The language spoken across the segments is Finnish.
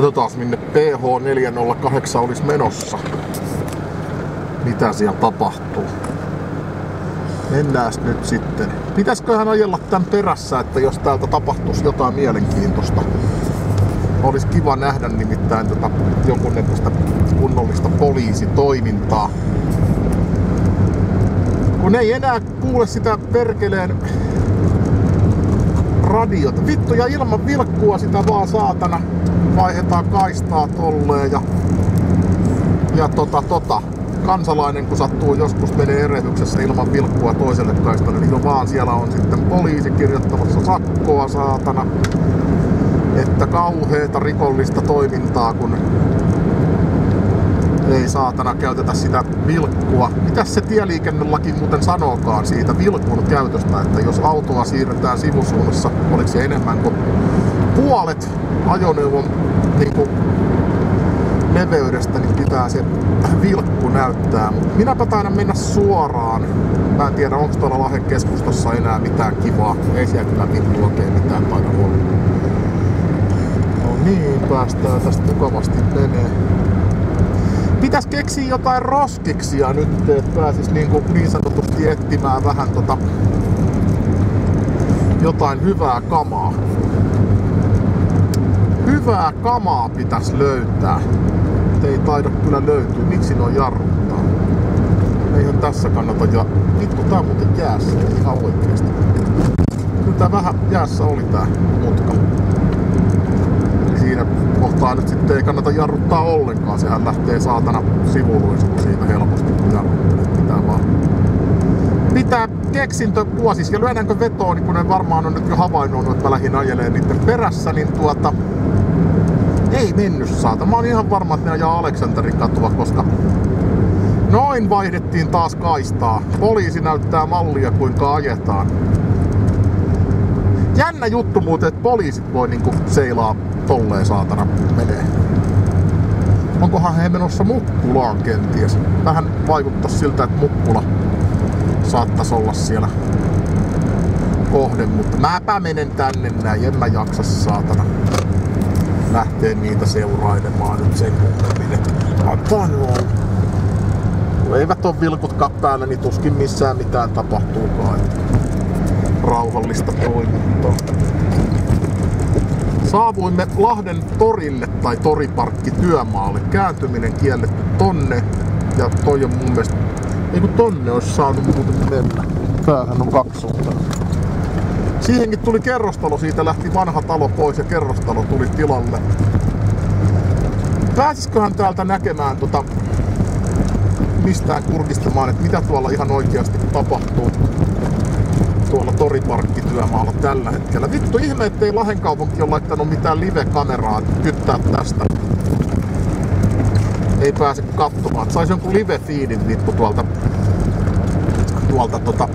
Katsotaan minne PH408 olisi menossa. Mitä siellä tapahtuu. Mennään nyt sitten. Pitäisköhän ajella tän perässä, että jos täältä tapahtuisi jotain mielenkiintoista. Olisi kiva nähdä nimittäin tota jonkunnäköistä kunnollista poliisitoimintaa. Kun ei enää kuule sitä perkeleen radiota. Vittu ja ilman vilkkua sitä vaan saatana. Vaihdetaan kaistaa tolleen ja, ja tota tota. Kansalainen kun sattuu joskus menee erehyksessä ilman vilkkua toiselle kaistalle, niin jo vaan siellä on sitten poliisi kirjoittamassa sakkoa saatana. Että kauheeta rikollista toimintaa, kun ei saatana käytetä sitä vilkkua. Mitäs se tieliikennelaki muuten sanookaan siitä vilkun käytöstä, että jos autoa siirretään sivusuunnassa, oliko se enemmän kuin puolet ajoneuvon niin kuin leveydestä, niin pitää se vilkku näyttää. Mut minäpä taidan mennä suoraan. Mä en tiedä, onko tuolla Lahden keskustassa enää mitään kivaa. Ei siellä kyllä vittu oikein mitään taida olla. No niin, päästään tästä mukavasti menee pitäis keksiä jotain roskiksia nyt, että pääsis niin, kuin niin sanotusti etsimään vähän tota, jotain hyvää kamaa. Hyvää kamaa pitäisi löytää. Ei taida kyllä löytyä. Miksi noin jarruttaa? Eihän tässä kannata ja... Vittu, tää on muuten jäässä ihan oikeesti. Kyllä tää vähän jäässä oli tää mutka siinä kohtaa nyt sitten ei kannata jarruttaa ollenkaan. Sehän lähtee saatana sivuluisuun siitä helposti, kun jarruttelee. Pitää vaan pitää keksintö vuosis ja lyödäänkö vetoon, niin kun ne varmaan on nyt jo havainnut, että mä lähdin ajeleen niiden perässä, niin tuota, ei mennyt saata. Mä oon ihan varma, että ne ajaa Aleksanterin katua, koska noin vaihdettiin taas kaistaa. Poliisi näyttää mallia, kuinka ajetaan. Jännä juttu muuten, että poliisit voi niinku seilaa tolleen saatana menee. Onkohan he menossa Mukkulaan kenties? Vähän vaikuttaa siltä, että Mukkula saattaisi olla siellä kohde, mutta mäpä menen tänne näin, en mä jaksa saatana lähteä niitä seurailemaan nyt sen kummemmin. Antaa nuo. Kun eivät ole vilkutkaan päällä, niin tuskin missään mitään tapahtuukaan. Rauhallista toimintaa. Saavuimme Lahden torille tai toriparkki työmaalle. Kääntyminen kielletty tonne. Ja toi on mun mielestä... Ei kun tonne olisi saanut muuten mennä. Tämähän on kaksisuuntainen. Siihenkin tuli kerrostalo, siitä lähti vanha talo pois ja kerrostalo tuli tilalle. Pääsisköhän täältä näkemään tota, mistään kurkistamaan, että mitä tuolla ihan oikeasti tapahtuu tuolla toriparkkityömaalla tällä hetkellä. Vittu ihme, ettei Lahden kaupunki ole laittanut mitään live-kameraa kyttää tästä. Ei pääse katsomaan. Saisi jonkun live-feedin vittu tuolta, tuolta tota,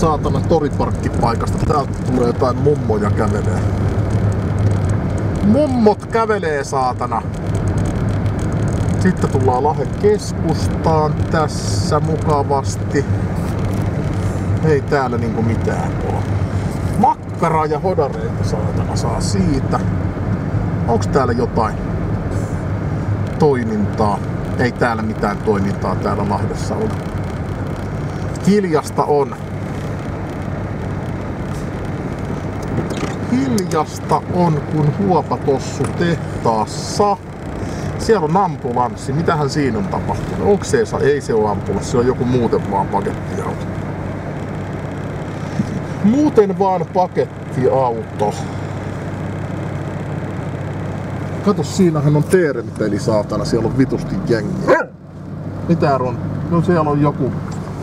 saatana toriparkkipaikasta. Täältä tulee jotain mummoja kävelee. Mummot kävelee saatana. Sitten tullaan Lahden keskustaan tässä mukavasti. Ei täällä niinku mitään ole. Makkaraa ja hodareita saatana saa siitä. Onks täällä jotain toimintaa? Ei täällä mitään toimintaa täällä Lahdessa ole. Hiljasta on. Hiljasta on kun huopatossu tehtaassa. Siellä on ambulanssi. Mitähän siinä on tapahtunut? Onko se, ei se ole ambulanssi, se on joku muuten vaan pakettiauto. Muuten vaan pakettiauto. Kato, siinähän on Teeren peli, saatana. Siellä on vitusti jengiä. Mitä on? No siellä on joku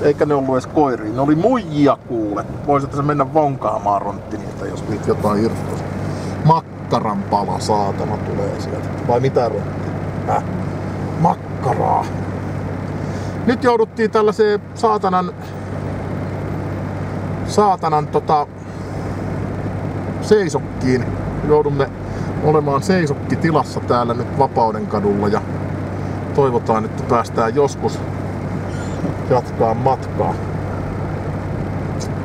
eikä ne ollut edes koiriin. Ne oli muijia kuule. Voisit se mennä vonkaamaan rontti niitä, jos niitä jotain irtoisi. Makkaran pala saatana tulee sieltä. Vai mitä rontti? Äh. Makkaraa. Nyt jouduttiin tällaiseen saatanan saatanan tota, seisokkiin. Joudumme olemaan seisokkitilassa täällä nyt Vapauden kadulla ja toivotaan, että päästään joskus jatkaa matkaa.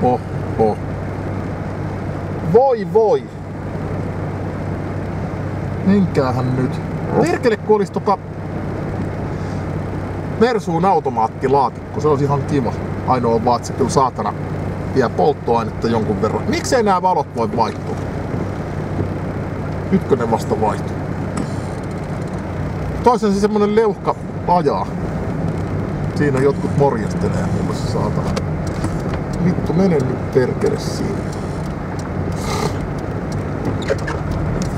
Oho. Voi voi. Menkäähän nyt. Perkele, kun olisi tota Versuun automaattilaatikko, se olisi ihan kiva. Ainoa vaan, että se kyllä saatana vie polttoainetta jonkun verran. Miksei nämä valot voi vaihtua? Ykkönen vasta vaihtuu. Toisen se semmonen leuhka ajaa. Siinä jotkut morjastelee mulle se saatana. Vittu, mene nyt perkele siinä.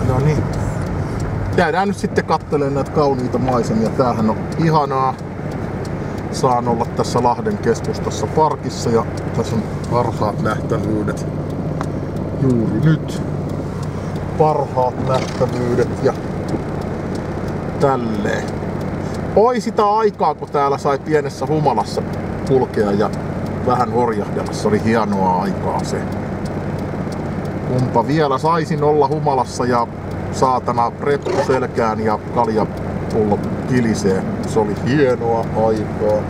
No niin. Jäädään nyt sitten kattelemaan näitä kauniita maisemia. Tämähän on ihanaa. Saan olla tässä Lahden keskustassa parkissa ja tässä on parhaat nähtävyydet juuri nyt. Parhaat nähtävyydet ja tälleen. Oi sitä aikaa, kun täällä sai pienessä humalassa kulkea ja vähän horjahdella. Se oli hienoa aikaa se. Kumpa vielä saisin olla humalassa ja saatana reppu selkään ja kaljapullo kilisee. Se oli hienoa aikaa.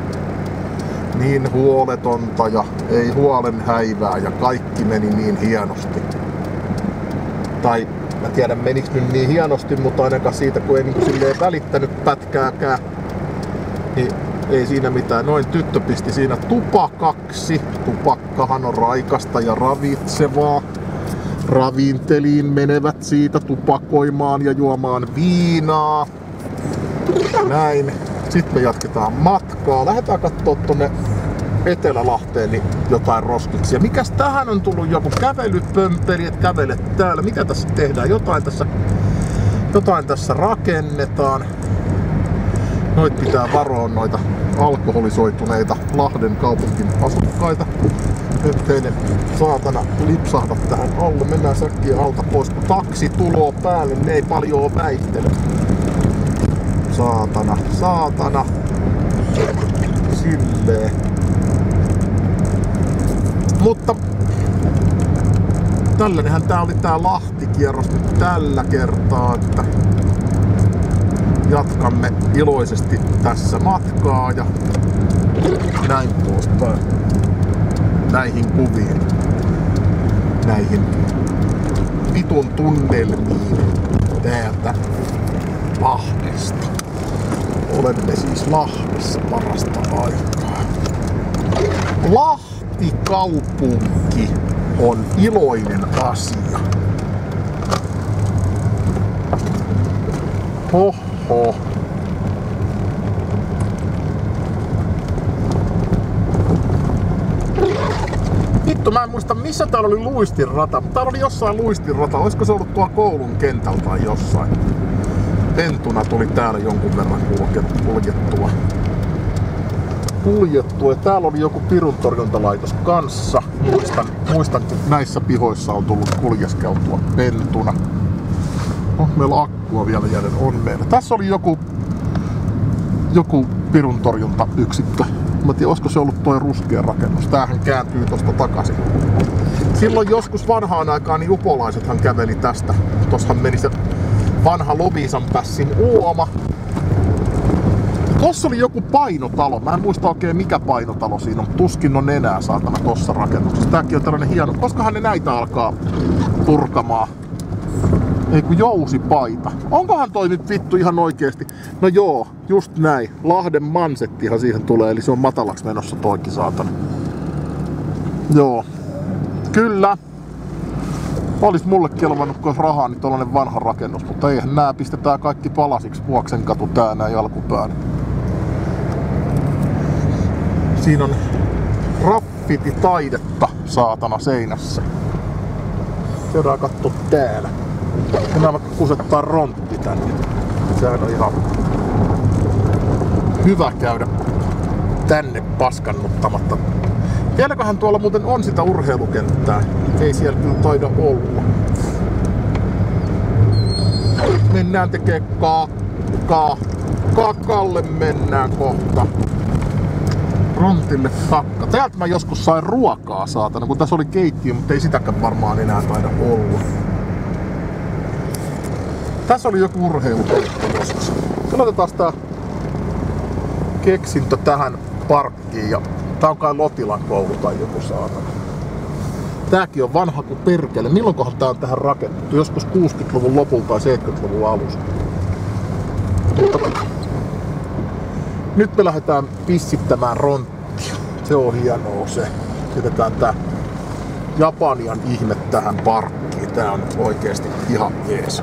Niin huoletonta ja ei huolen häivää ja kaikki meni niin hienosti. Tai mä tiedän meniks nyt niin hienosti, mutta ainakaan siitä kun ei niinku silleen välittänyt pätkääkään, niin ei siinä mitään. Noin tyttö pisti siinä tupakaksi. Tupakkahan on raikasta ja ravitsevaa. Ravinteliin menevät siitä tupakoimaan ja juomaan viinaa. Näin. Sitten me jatketaan matkaa. Lähdetään katsoa tonne Etelälahteen niin jotain roskiksia. Mikäs tähän on tullut joku kävelypömpeli, että kävelet täällä. Mitä tässä tehdään? Jotain tässä, jotain tässä rakennetaan. Noit pitää varoa noita alkoholisoituneita Lahden kaupungin asukkaita. Ettei ne saatana lipsahda tähän alle. Mennään säkkiä alta pois, kun taksi tuloo päälle. Ne ei paljon väittele. Saatana, saatana. Silleen. Mutta tällainenhän tää oli tää Lahtikierros nyt tällä kertaa, että jatkamme iloisesti tässä matkaa ja näin poispäin. Näihin kuviin. Näihin vitun tunnelmiin täältä Lahdesta. Olemme siis Lahdessa parasta aikaa. Lahti kaupunki on iloinen asia. Hoho. Vittu, mä en muista missä täällä oli luistinrata. Täällä oli jossain luistinrata. Olisiko se ollut tuolla koulun kentältä tai jossain? Pentuna tuli täällä jonkun verran kuljettua. Kuljettua. Ja täällä oli joku pirun torjuntalaitos kanssa. Muistan, muistan, että näissä pihoissa on tullut kuljeskeltua pentuna. On meillä akkua vielä jäljellä? On meillä. Tässä oli joku, joku pirun torjuntayksikkö. Mä tiedän, olisiko se ollut toi ruskea rakennus. Tämähän kääntyy tosta takaisin. Silloin joskus vanhaan aikaan niin upolaisethan käveli tästä. Tossahan meni se vanha Lovisan pässin uoma. Tossa oli joku painotalo. Mä en muista oikein mikä painotalo siinä on. Tuskin on enää saatana tossa rakennuksessa. Tääkin on tällainen hieno. Koskahan ne näitä alkaa purkamaan? Ei kun jousipaita. Onkohan toi nyt vittu ihan oikeesti? No joo, just näin. Lahden mansettihan siihen tulee, eli se on matalaksi menossa toikin saatana. Joo. Kyllä. Olis mulle kelvannut, kun rahaa, niin tollanen vanha rakennus, mutta eihän nää pistetään kaikki palasiksi Vuoksen katu tää näin alkupään. Siinä on raffiti-taidetta saatana seinässä. Käydään katsoa täällä. Mennään vaikka kusettaa rontti tänne. Sehän on ihan hyvä käydä tänne paskannuttamatta. Vieläköhän tuolla muuten on sitä urheilukenttää? Ei siellä kyllä taida olla. Mennään tekee kakkaa. Kakalle mennään kohta. Rontille takka. Täältä mä joskus sain ruokaa saatana, kun tässä oli keittiö, mutta ei sitäkään varmaan enää taida olla. Tässä oli joku urheilukenttä joskus. Otetaan tää keksintö tähän parkkiin ja tää on kai Lotilan koulu tai joku saatana. Tääkin on vanha kuin perkele. Milloinkohan tää on tähän rakennettu? Joskus 60-luvun lopulta tai 70-luvun alussa. Mutta nyt me lähdetään pissittämään ronttia. Se on hienoa se. Jätetään tää Japanian ihme tähän parkkiin. Tää on oikeesti ihan jees.